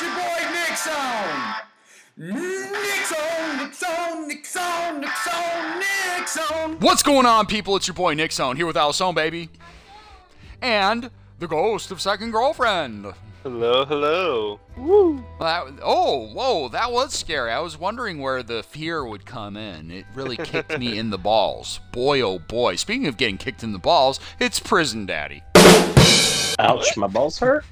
it's your boy Nixon. Nixon, Nixon, Nixon, Nixon, Nixon. What's going on, people? It's your boy Nixon here with Alison, baby. And the ghost of second girlfriend. Hello, hello. That, oh, whoa, that was scary. I was wondering where the fear would come in. It really kicked me in the balls. Boy, oh boy. Speaking of getting kicked in the balls, it's Prison Daddy. Ouch, my balls hurt?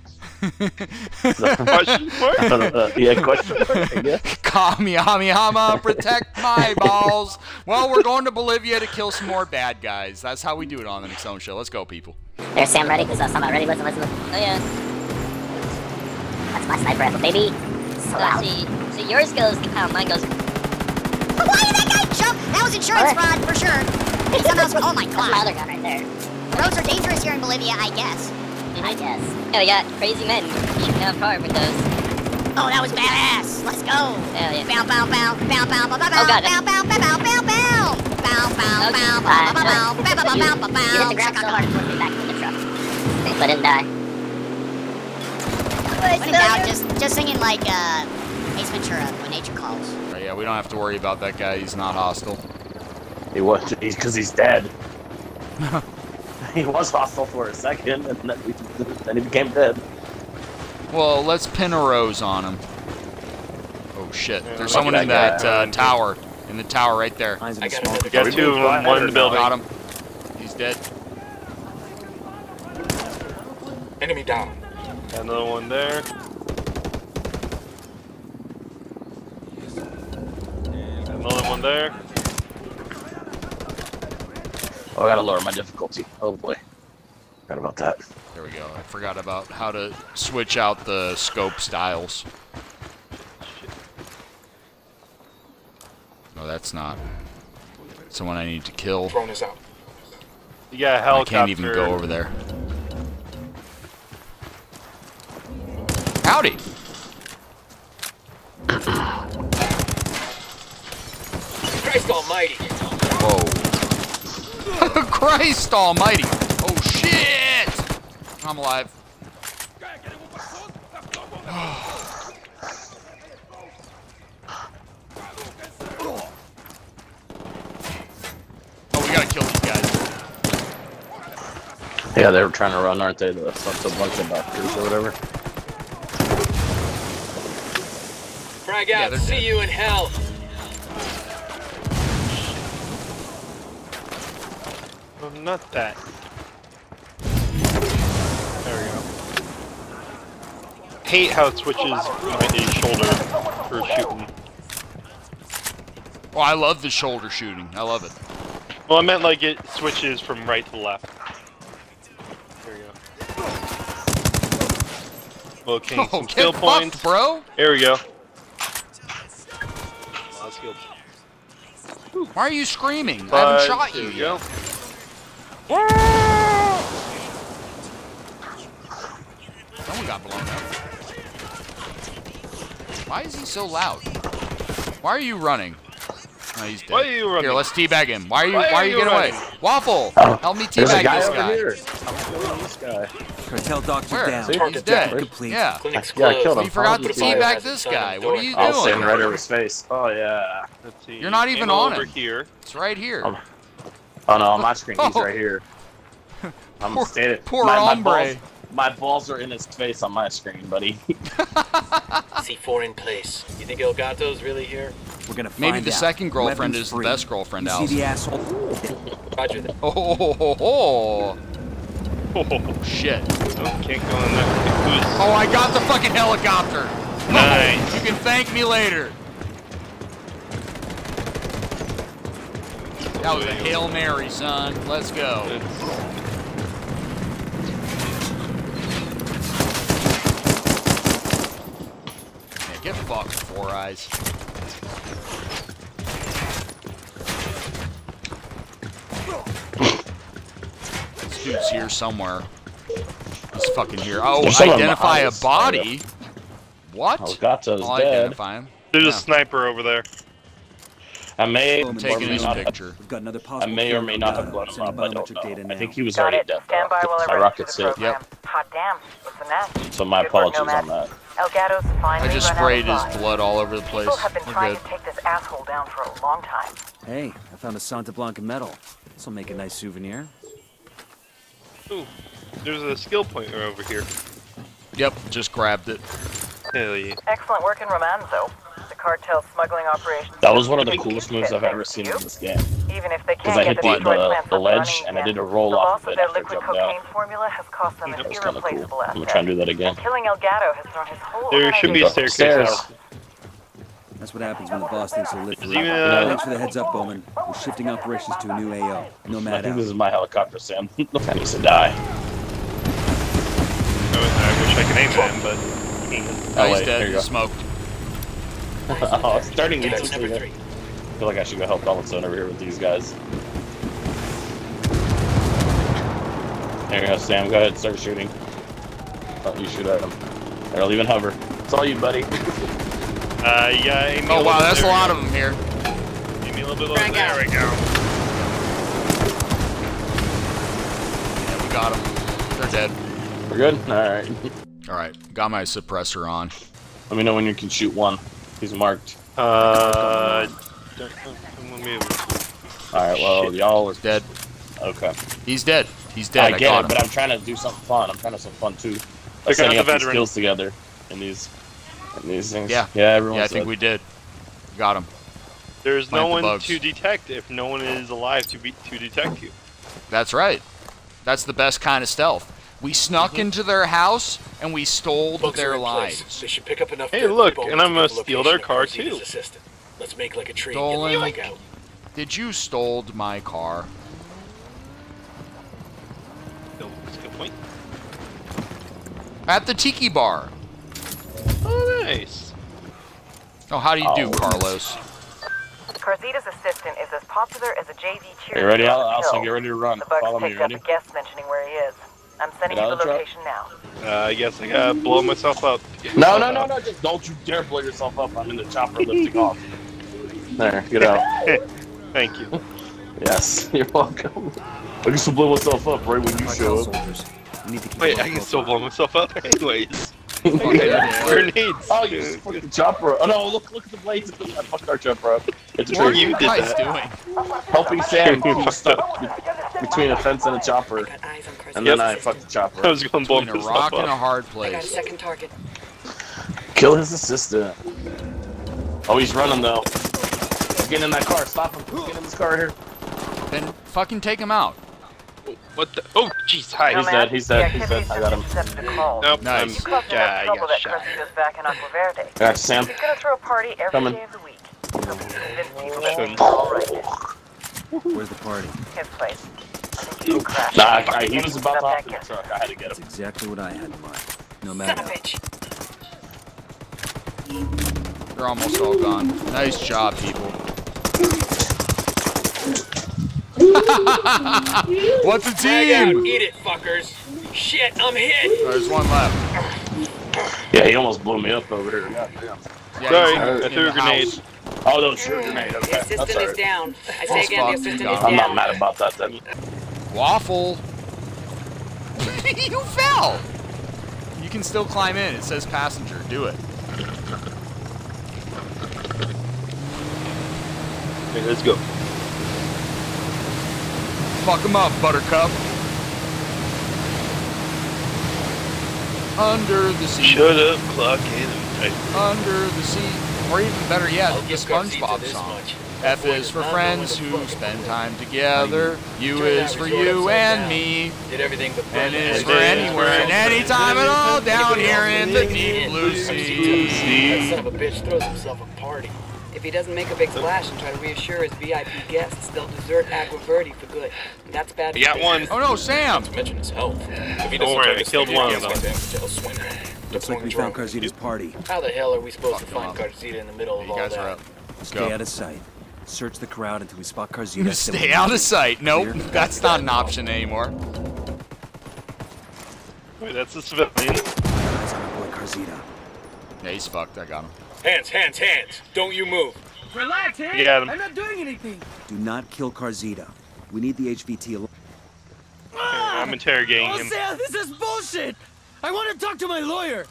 Question mark? Uh, yeah, question mark, I guess. Kamiyama, protect my balls. Well, we're going to Bolivia to kill some more bad guys. That's how we do it on the Nixon Show. Let's go, people. There's Sam ready, because uh, Sam ready, listen, listen, listen. Oh yeah. That's my sniper rifle, baby. So So loud. see, so yours goes the pound, mine goes. Why did that guy jump? That was insurance What? fraud for sure. He somehow sw- oh my That's my god. other gun right there. Roads are dangerous here in Bolivia, I guess. I guess. Yeah, we got crazy men shooting down car windows. Oh, that was badass. Let's go. Hell yeah. Bow, bow, bow, bow, bow, bow, bow, Oh, God. bow, bow, bow, bow, bow, bow. Bow, bow, Uh, bow, bow, bow, bow, bow, bow, bow, you, bow, bow, you hit the bow. ground so hard it pushed me back into the truck. But I didn't die. What about just, just singing like uh, Ace Ventura, When Nature Calls. Right, yeah, we don't have to worry about that guy. He's not hostile. He was, he's because he's dead. he was hostile for a second, and then, he- then he became dead. Well, let's pin a rose on him. Oh shit! Yeah, There's someone in that that guy. uh, tower. In the tower right there. You got two of them, one in the building. Got him. He's dead. Enemy down. Got another one there. Another one there. Oh, I gotta lower my difficulty. Oh boy. Forgot about that. There we go. I forgot about how to switch out the scope styles. No, that's not. Someone I need to kill. Drone is out. You got a I helicopter. can't even go over there. Howdy! Christ almighty. Whoa. Christ almighty! Oh shit! I'm alive. Oh, we gotta kill these guys. Yeah, they were trying to run, aren't they? The fucked a bunch of doctors or whatever. Frag out. they're See dead. you in hell. Not that. There we go. Hate how it switches behind his shoulder for shooting. Oh, I love the shoulder shooting. I love it. Well, I meant like it switches from right to left. There we go. Okay, Oh, some get skill fucked, points. bro! There we go. Lot of skill Why are you screaming? I haven't shot you yet. go. Someone got blown up. Why is he so loud? Why are you running? Oh, he's dead. Why are you running? Here, let's teabag him. Why are you? Why Why, are are you you getting away? Waffle, Oh, help me teabag guy this guy. here. I'm killing this guy. Cartel doctor Where? down. See? He's dead. Complete. Yeah. Clinic's Yeah, I killed him. You forgot to teabag this guy. What are you doing? I'll doing? stand right over his face. Oh yeah. Let's see. You're not even Ammo on over him. here. It's right here. Um, Oh no, on my screen he's Oh. right here. I'm Poor- standing. poor my, my balls, my balls are in his face on my screen, buddy. C4 in place. You think El Gato's really here? We're gonna find Maybe the out. second girlfriend Weapons is the best girlfriend, You see the asshole? Roger that. Oh, ho, ho, ho, ho. Oh, shit. can't go in there. Oh, I got the fucking helicopter. nice? You can thank me later. That was a Hail Mary, son. Let's go. It's- Yeah, get fucked, Four Eyes. This dude's here somewhere. He's fucking here. Oh, There's identify a body? What? El Gato's I'll dead. identify him. There's Yeah. a sniper over there. I may, I'm or taking may his picture. We've got another I may or may not have data. blown uh, him Send up. I don't biometric data know. I think he was Got already it. dead. Stand by while I My register rocket the program. Yep. Hot damn. What's the next? So my Good apologies Nomad. on that. El Gato's finally I just sprayed his blood all over the place. People have been We're trying good. to take this asshole down for a long time. Hey, I found a Santa Blanca medal. This'll make a nice souvenir. Ooh, there's a skill pointer over here. Yep, just grabbed it. Hell yeah. Excellent work in Remanzo. The cartel's smuggling operations. That was one of the coolest moves I've ever seen in this game. Even if they Because can't I get hit the the, the, the ledge running and I did a roll the off loss of of it their after I liquid jumped cocaine out. formula has cost them That an was kind of cool. irreplaceable I'm gonna try and do that again. Killing El Gato has thrown his whole There should be a staircase Upstairs. That's what happens when the boss thinks he'll live Is uh, Thanks for the heads up, Bowman. We're shifting operations to a new AO. No matter. I think out. this is my helicopter, Sam. Look, I needs to die. I wish I could aim at him, but he can't. Oh, he's dead. there He's go. smoked. oh, it's starting to That's get I feel like I should go help Ellison over here with these guys. There you go, Sam. Go ahead, start shooting. Oh, you shoot at him. There, I'll even hover. It's all you, buddy. Uh, yeah, aim Oh wow, that's bit- a lot of them here. go. Aim me a little bit lower. Frag There we go. Yeah, we got them. They're dead. We're good? Alright. All right, got my suppressor on. Let me know when you can shoot one. He's marked. Uh, don't, don't let me move. Alright, well, y'all are Dead. Okay. He's dead. He's dead. I, I get got it, him. but I'm trying to do something fun. I'm trying to have some fun too. Check By setting the up these veteran. skills together in these in these things. Yeah. Yeah, everyone yeah, I think said. we did. Got him. There's Plant no one bugs. to detect if no one is alive to be to detect you. That's right. That's the best kind of stealth. We snuck Mm-hmm. into their house and we stole Bugs their in place. lives. They should pick up enough Hey, look, and I'm gonna steal their location car, too. assistant. Let's make like a tree Stolen. and get the out. Did you stole my car? No, skill point. At the tiki bar. Oh, nice. Oh, how do you do, Oh. Carlos? Carzita's assistant is as popular as a JV cheerleader. You ready, on Al- the Alison? Get ready to run. The bugs Follow me. picked You up ready? a guest mentioning where he is. I'm sending Get you the of the truck. location now. Uh, I guess I gotta blow myself up. No, no, no, no. Just don't you dare blow yourself up. I'm in the chopper lifting off. There, get out. Thank you. Yes, you're welcome. I can still blow myself up right when you show up. soldiers. We need to keep Wait, a I low can still blow myself up anyways. Yeah. Grenades. Oh, you just fucked the chopper. Oh no, look, look at the blades. I fucked our chopper up. It's a What are you You did guys that. doing? Helping Sam You who stuck between a fence and a chopper. Got eyes on Carzita's And then I assistant. fucked the chopper I was gonna blow Between a rock and a up. hard I got a place. second target. Kill his assistant. Oh, he's running though. He's getting in that car. Stop him. He's getting in this car here. Then fucking take him out. What the? Oh, jeez, hi. He's dead, he's dead, he's dead. I got him. Intercepted a call. Nope, Nice. You I'm, caused yeah, I trouble got that shot. Carzita's back in Agua Verde. Alright, Sam. He's gonna throw a party every Coming. day of the week. So we can convince people that Shouldn't. he's all right. Where's the party? His place. I think he crashed. Nah, I, I, he was about to hop in the truck. I had to get That's exactly what I had in mind. No matter. of a bitch. They're almost all gone. Nice job, people. What's a Frag out. team? Eat it, fuckers. Shit, I'm hit. There's one left. Yeah, he almost blew me up over here. God. Yeah, Sorry, I threw the a grenade. house. Oh, no, sure, grenade. The Okay, that's assistant is alright. down. I say again, the assistant is down. I'm not mad about that then. Waffle. you fell. You can still climb in. It says passenger. Do it. Okay, let's go. Fuck him up, Buttercup. Under the sea. Shut up, clock in. Under the sea. Or even better yet, I'll the SpongeBob song. F is for friends who spend time together. U is for you and me. Did everything but And is for anywhere and anytime at all down here in the deep blue sea. That son of a bitch throws himself a party. If he doesn't make a big splash and try to reassure his VIP guests, they'll desert Agua Verde for good. That's bad. I got one. Oh no, Sam! Not to mention his health. If he Don't doesn't worry, I to killed one of them. he's got to jail swing. Looks like we found Carzita's party. How the hell are we supposed to find him. Carzita in the middle of You all guys that? are up. Stay Go. out of sight. Search the crowd until we spot Carzita. Stay out of sight. Nope, Clear? that's not an option anymore. Wait, that's a civilian. Eyes on boy Carzita. Yeah, he's fucked. I got him. Hands, hands, hands! Don't you move! You got him. Do not kill Carzita. We need the HVT alone. Ah! I'm interrogating him. this is bullshit! I want to talk to my lawyer!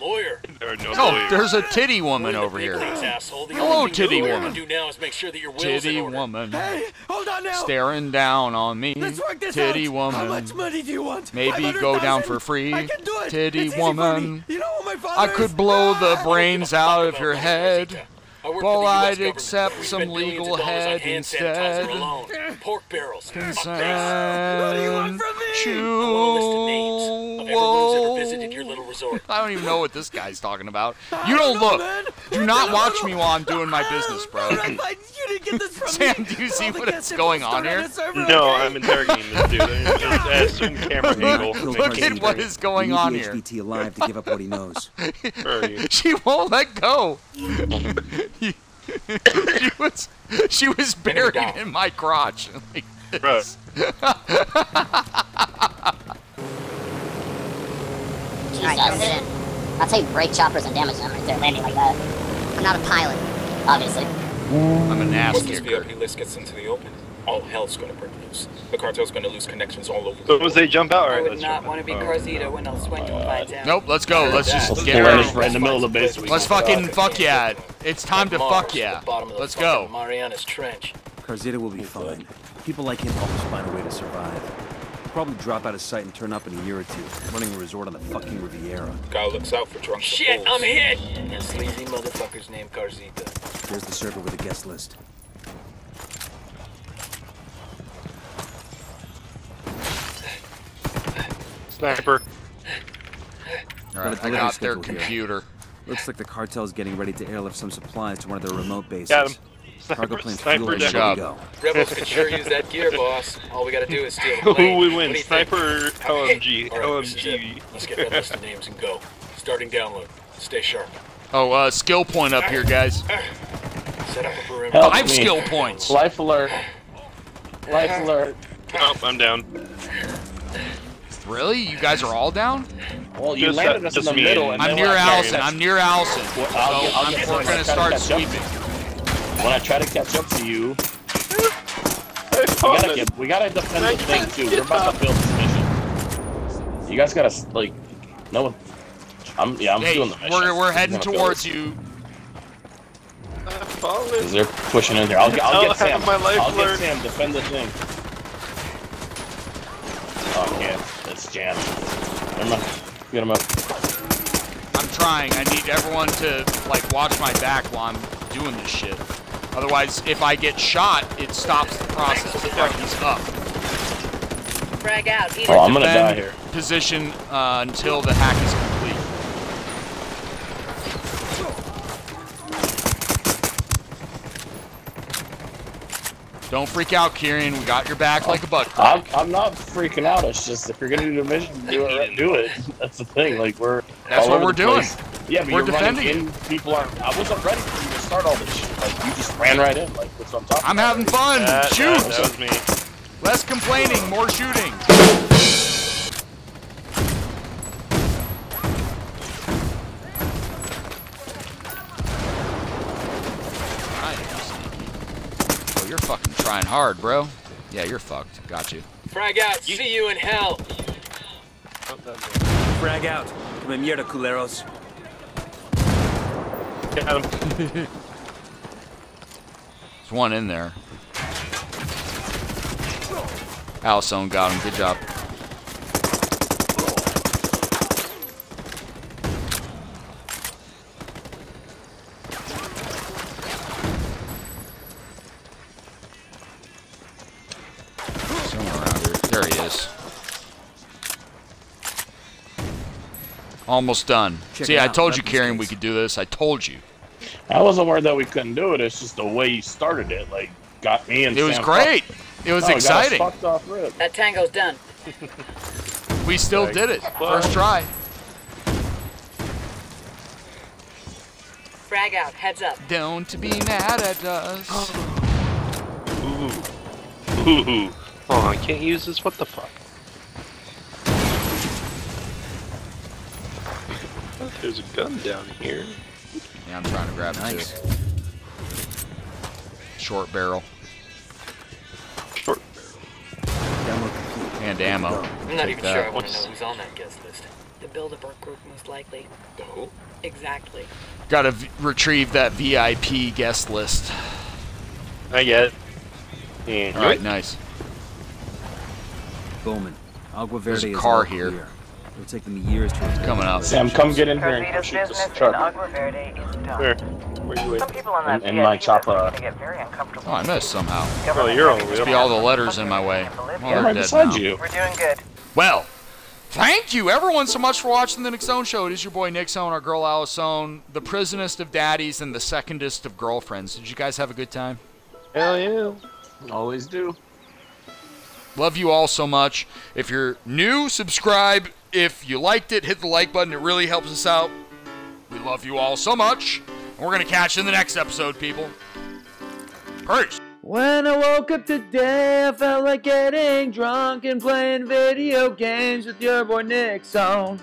Lawyer. There are no Oh, lawyers. there's a titty woman over here. asshole. Hello, only thing titty you're lawyer woman. do now is make sure that your will's in Titty woman. Hey, hold on now. Staring down on me. Let's work this Titty out. woman. How much money do you want? Maybe go down for free. I can do it. Titty It's woman. You know what my father I could is? blow the Ah! brains out of your head. I work for Well, I'd accept We some legal of dollars head instead. sanitizer alone. Pork barrels. What do you want Consent from me? to I want a list of names of everyone who's ever visited your little resort. I don't even know what this guy's talking about. You don't know, look. man. Do not watch me while I'm doing my business, bro. All right, fine. You didn't get this from Sam, me. do you see All the what guest is going on here? server, No, okay? I'm interrogating this dude. It's at a certain camera angle. Kill Look Tarzan. at what is going We need on here. HVT alive to give up what he knows. Where are you? She won't let go. she was she was buried in my crotch. Like Bro, this. Alright, that's it. I'll tell you, break choppers and damage them if they're landing like that. I'm not a pilot. Obviously. I'm a ass Once this kicker. VIP list gets into the open, all hell's gonna break loose. The cartel's gonna lose connections all over the so world. once they jump out, I would not want to be out. Carzita when El Sueño finds out. Nope, let's go. Let's just Let's get get ready. right in the middle of the base. Let's can go fucking out. fuck yeah. It's time to fuck the yeah. bottom of the Let's go. Marianas Trench. Carzita will be fine. People like him always find a way to survive. He'll probably drop out of sight and turn up in a year or two, running a resort on the fucking Riviera. Guy looks out for drunks. and Shit, fools. I'm hit! And sleazy motherfuckers named Carzita. There's the server with a guest list. Sniper. All right, Got a I delivery got their schedule here. computer. Looks like the cartel's getting ready to airlift some supplies to one of their remote bases. Got him. Cargo plane sniper fuel is down. Job. Rebels could sure use that gear, boss. All we gotta do is steal the Who plane. would What win? do you think? Sniper, LMG, All right, this is it. LMG. Let's get that list of names and go. Starting download. Stay sharp. Oh, uh, skill point up here, guys. Set up a perimeter. Help Five me. skill points. Life alert. Life alert. Oh, I'm down. Really? You guys are all down? Well, you Just, landed us in the middle, and- and I'm near when Allison. I'm near Allison. Well, So I'll get- I'll I'm, get we're gonna start catch up. sweeping. When I try to catch up to you, I we gotta get, we gotta defend I the thing too. We're about up. to build this mission. You guys gotta like, no. I'm yeah, I'm Hey, doing the mission. we're, we're heading gonna build towards you. I found 'Cause it. They're pushing in there. I'll, get- I'll I'll get Sam. my life I'll alert. get Sam. Defend the thing. Oh, I can't. It's jammed. Never mind. Get him up. I'm trying. I need everyone to like watch my back while I'm doing this shit. Otherwise, if I get shot, it stops the process. Like he's up. Frag out. Eat Oh. I'm gonna die here. Position uh, until the hack is complete. Don't freak out, Kieran. We got your back like a butt I'm. I'm not freaking out. It's just if you're gonna do the mission, do it. Do it. That's the thing. Like we're. That's all what over we're the doing. place. Yeah, but We're you're defending. People are. I wasn't ready for you to start all this shit. Like you just ran right in. Like that's what I'm. I'm having fun. That, Shoot. that, that was me. Less complaining, more shooting. You sneaky. Oh, you're fucking trying hard, bro. Yeah, you're fucked. Got you. Frag out. See you in hell. That's me. Frag out. Come mierda, culeros. Got him. There's one in there. Alison got him. Good job. Somewhere around here. There he is. Almost done. Check See, I told you, Kieran, we could do this. I told you. I wasn't worried that we couldn't do it. It's just the way you started it. Like got me and. It was Sam great. It was No, it got us exciting. Fucked off rip. That tango's done. We still Like, did it. well- First try. Frag out. Heads up. Don't be mad at us. Ooh. Ooh. Oh, I can't use this. What the fuck? There's a gun down here. Yeah, I'm trying to grab it Nice. too. Short barrel Short Download complete. and ammo. I'm not Take even that. sure I want to know who's on that guest list. The Bilderberg group, most likely. The who? Exactly. Gotta retrieve that VIP guest list. I get it. Yeah. All right, nice. Bowman, Agua There's a car all here. clear. It'll take them years to repair coming the up. Sam, come get in here and Rosita's shoot this business truck. Agua Verde is done. Where? Where you Some at? people on that And- and my list chopper. get very uncomfortable. Oh, I missed somehow. Oh, you're over Must be all the letters in my way. Well, I'm they're right dead beside now. you. We're doing good. Well, thank you everyone so much for watching the Nick Zone Show. It is your boy Nick Zone, our girl Alice Zone, the prisonest of daddies and the secondest of girlfriends. Did you guys have a good time? Hell yeah. Always do. Love you all so much. If you're new, subscribe. If you liked it, hit the like button. It really helps us out. We love you all so much. And we're going to catch you in the next episode, people. Peace. When I woke up today, I felt like getting drunk and playing video games with your boy Nick Zone.